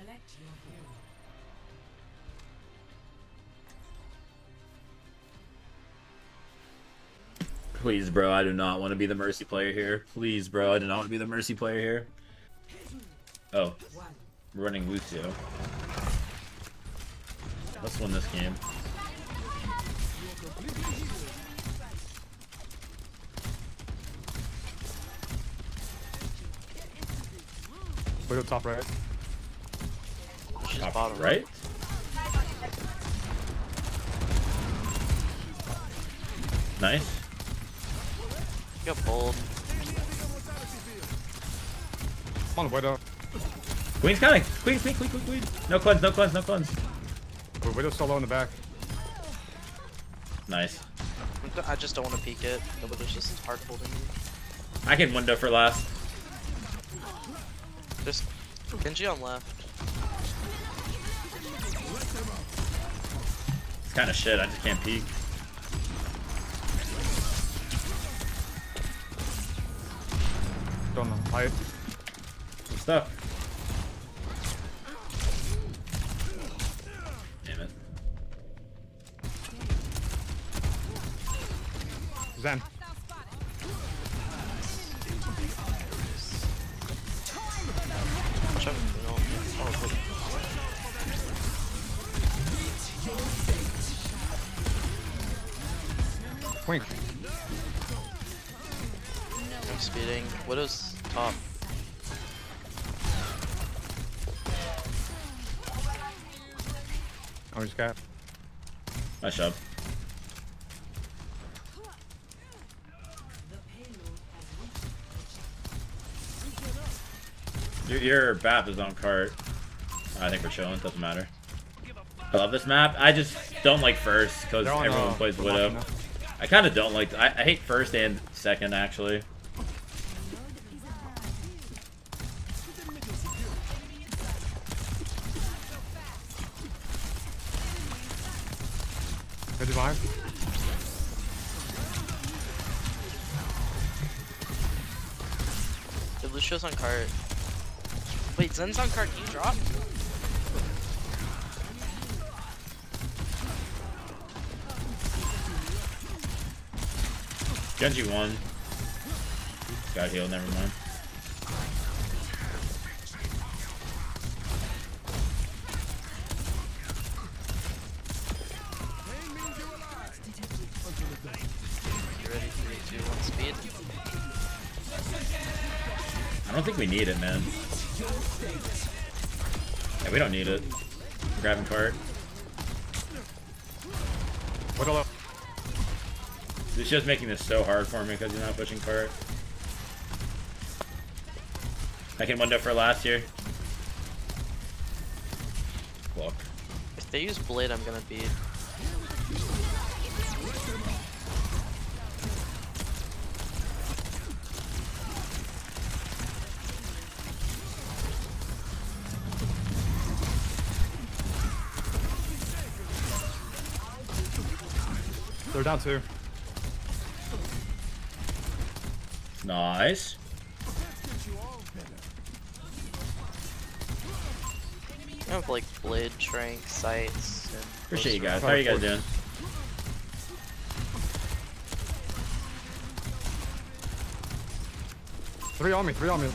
Select your hero. Please, bro, I do not want to be the Mercy player here. Please, bro, I do not want to be the Mercy player here. Oh. we're running Lucio. Let's win this game. Widow top right. She's Top bottom right? Nice. Got bold. Come on, Widow. Queen's coming! Queen, queen, queen, queen, queen! No cleanse, no cleanse, no cleanse. Wait, Widow's solo in the back. Nice. I just don't want to peek it. The Widow's just hard holding me. I can window for last. There's Genji on left. Kind of shit, I just can't peek. Don't know. Height. I'm stuck. Damn it. Zen. Queen. I'm speeding. Widow's top. Orange cap. Nice job. The payload Your, your BAP is on cart. I think we're chilling, doesn't matter. I love this map. I just don't like first because everyone uh, plays they're Widow. Locking up. I kind of don't like. I, I hate first and second actually. Good behind. The Lucio's on cart. Wait, Zen's on cart. Can you drop? Genji won. Got healed. Never mind. I don't think we need it, man. Yeah, we don't need it. Grabbing cart. Widow left. It's just making this so hard for me because you're not pushing cart. I can window for last year. Look. If they use blade, I'm gonna beat. They're down two. Nice. I have like blade, shrink, sights, and Appreciate you guys. How are you guys doing? Three on me. Three on me.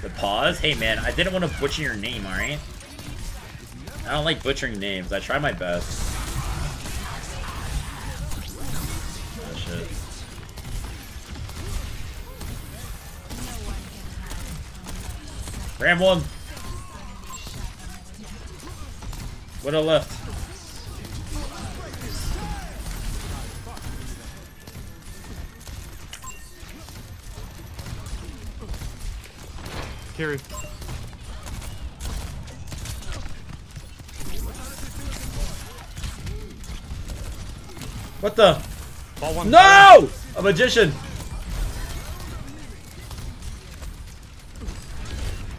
The pause? Hey man, I didn't want to butcher your name, alright? I don't like butchering names. I try my best. Ram one. Widow left. Kiri. What the? Ball one. No! A magician.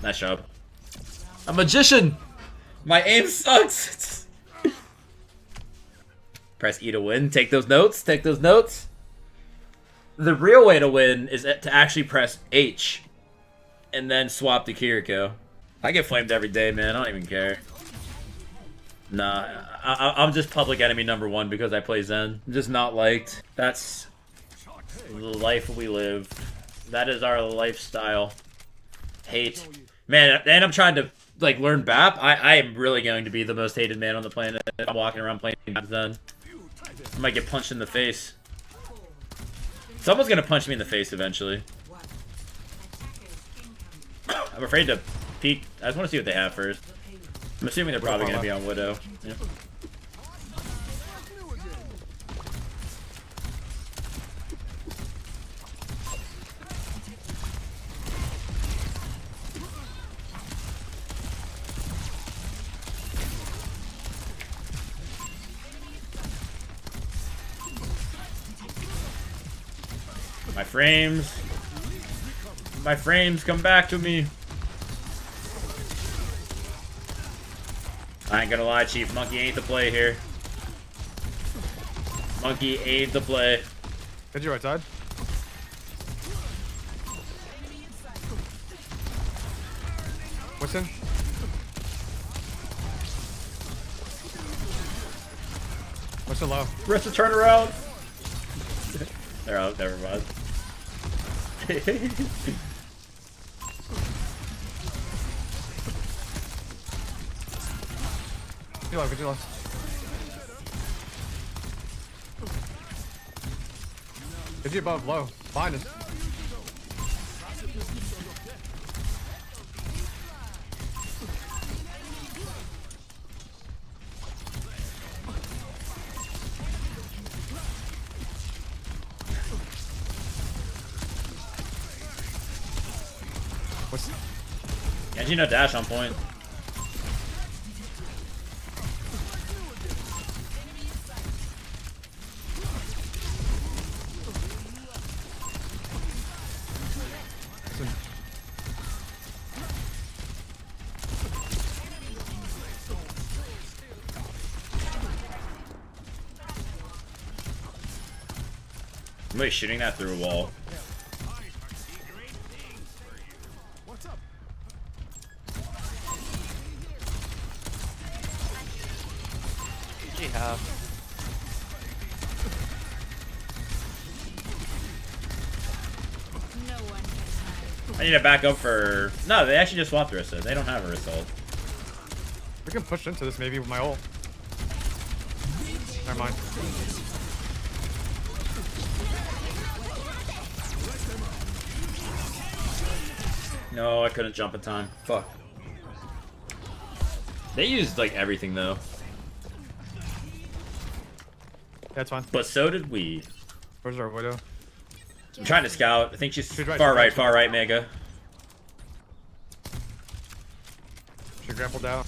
Nice job. A magician. My aim sucks. Press E to win. Take those notes. Take those notes. The real way to win is to actually press H. and then swap to Kiriko. I get flamed every day, man. I don't even care. Nah, I, I, I'm just public enemy number one because I play Zen. I'm just not liked. That's the life we live. That is our lifestyle. Hate. Man, and I'm trying to like learn BAP. I, I am really going to be the most hated man on the planet. I'm walking around playing BAP Zen. I might get punched in the face. Someone's gonna punch me in the face eventually. I'm afraid to peek. I just want to see what they have first. I'm assuming they're probably gonna be on Widow. Yeah. My frames. My frames, come back to me. I ain't gonna lie, Chief. Monkey ain't the play here. Monkey ain't the play. Hit you right side. What's in? What's in low? Rest of turn around. They're out. Never mind. Good luck, good luck. Is he above low? Behind us. What's Genji no dash on point. I'm shooting that through a wall. G half. I need to back up for. No, they actually just swapped Orisa. They don't have a result. We can push into this maybe with my ult. Never mind. No, I couldn't jump in time. Fuck. They used like everything though, Yeah, it's fine. but so did we. Where's our widow? I'm trying to scout. I think she's She's right, far she's right, right, far right, Mega. She grappled out.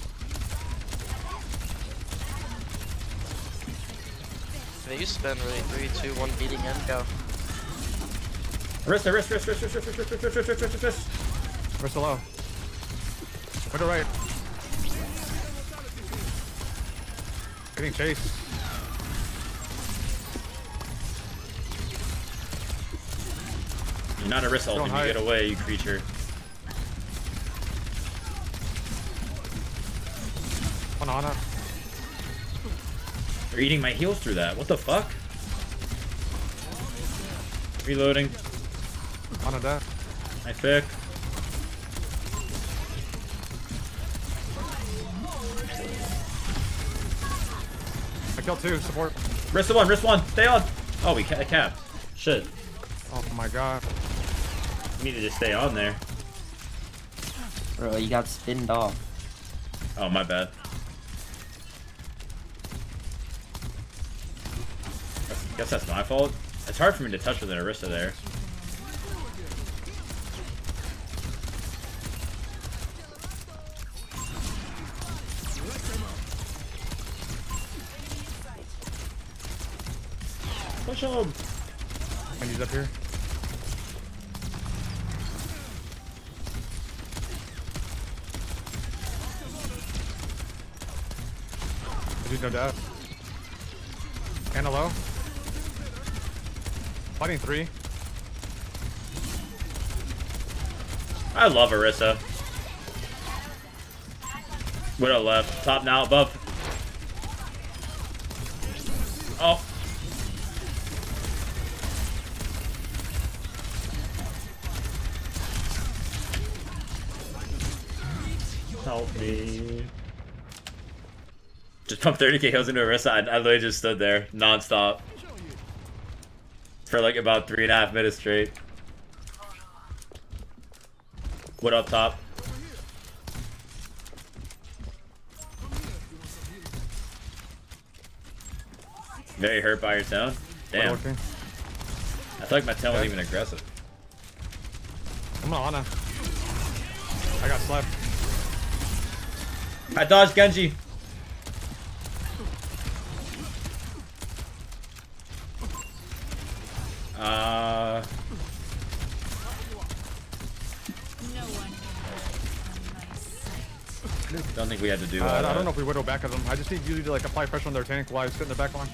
They use spin really. 3, 2, 1 beating in. Go. Wrist, wrist, wrist, wrist, wrist, wrist, wrist, wrist, wrist, wrist, wrist, wrist. Where's the low? Widow right. Getting chased. You're not a wrist ult. Don't You get away, you creature. One on it. They're eating my heals through that. What the fuck? Reloading. On a death. Nice pick. I killed two. Support. Wrist one, wrist one. Stay on. Oh, we ca capped. Shit. Oh my god. We need to just stay on there. Bro, you got spinned off. Oh, my bad. Guess that's my fault. It's hard for me to touch with an Orisa there. Push him! And he's up here. Dude, no death. And a low. Fighting three. I love Orisa. Widow left. Top now, above. Oh. Help me. Just pump 30k heals into Orisa. I, I literally just stood there, non-stop. For like about three and a half minutes straight. What up top? Very hurt by your tone? Damn. I feel like my tone wasn't even aggressive. I'm on Ana. I got slapped. I dodged Genji. Uh, No one on my side. don't think we had to do Uh, all I don't know if we widow back at them. I just need you to like apply pressure on their tank while I sit in the back line.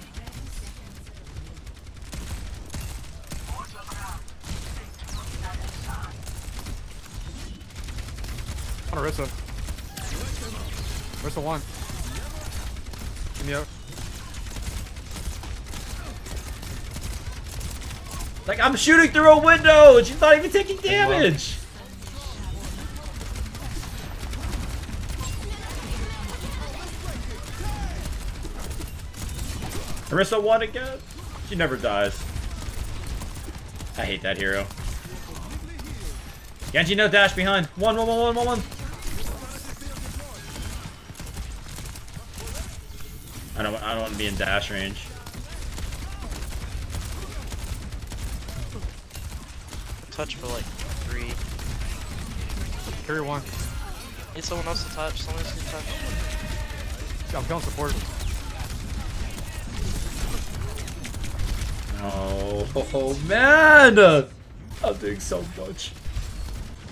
On Orisa. Orisa one. Give me out. Like, I'm shooting through a window and she's not even taking damage. Orisa won again. She never dies. I hate that hero. Genji no dash behind. One, one, one, one, one, one. I don't. I don't want to be in dash range. Touch for like three. Carry one. Need someone else to touch. Someone else to touch. Yeah, I'm killing support. Oh, oh man! I'm doing so much.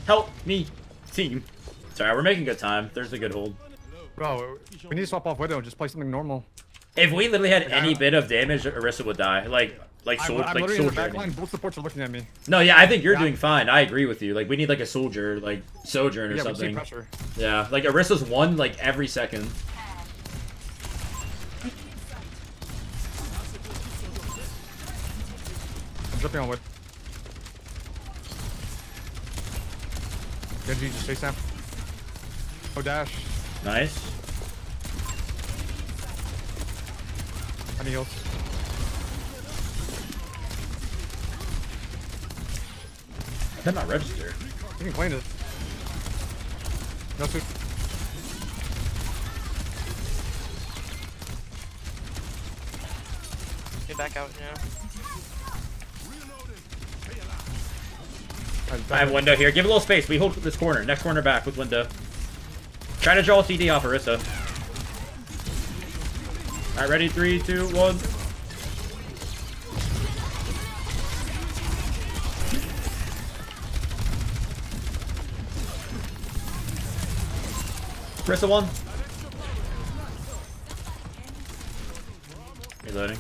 Help me, team. Sorry, we're making good time. There's a good hold. Bro, we need to swap off widow and just play something normal. If we literally had any bit of damage, Orisa would die. Like, like, I'm, I'm like literally in the soldier. back line. Both supports are looking at me. No, yeah, I think you're Yeah. doing fine. I agree with you. Like, we need like a soldier, like sojourn or Yeah, something. pressure. Yeah, like Orisa's one like every second. I'm jumping on wood. Genji, just chase down. Oh, dash. Nice. I need heals. Did not register. You can claim it. No suit. Get back out, yeah. I have window here. Give a little space. We hold this corner. Next corner back with window. Try to draw a CD off Orisa. Alright, ready? Three, two, one. Orisa one. Reloading.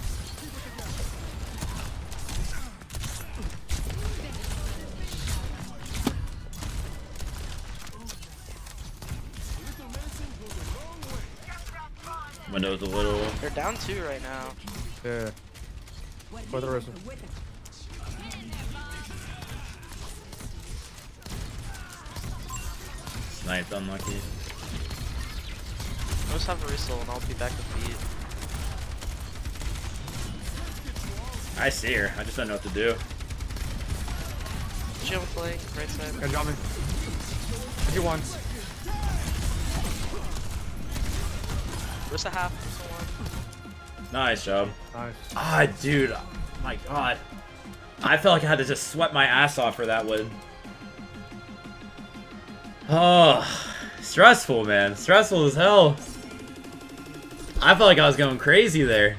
Window's a little. They're down two right now. Yeah. For the rest. Sniped, unlucky. I'll just have a whistle and I'll be back to feed. I see her. I just don't know what to do. Chill with Blake, right side. Got me. You won. Where's the half? Where's the one? Nice job. Nice. Ah, dude. My god. I felt like I had to just sweat my ass off for that one. Oh, stressful, man. Stressful as hell. I felt like I was going crazy there.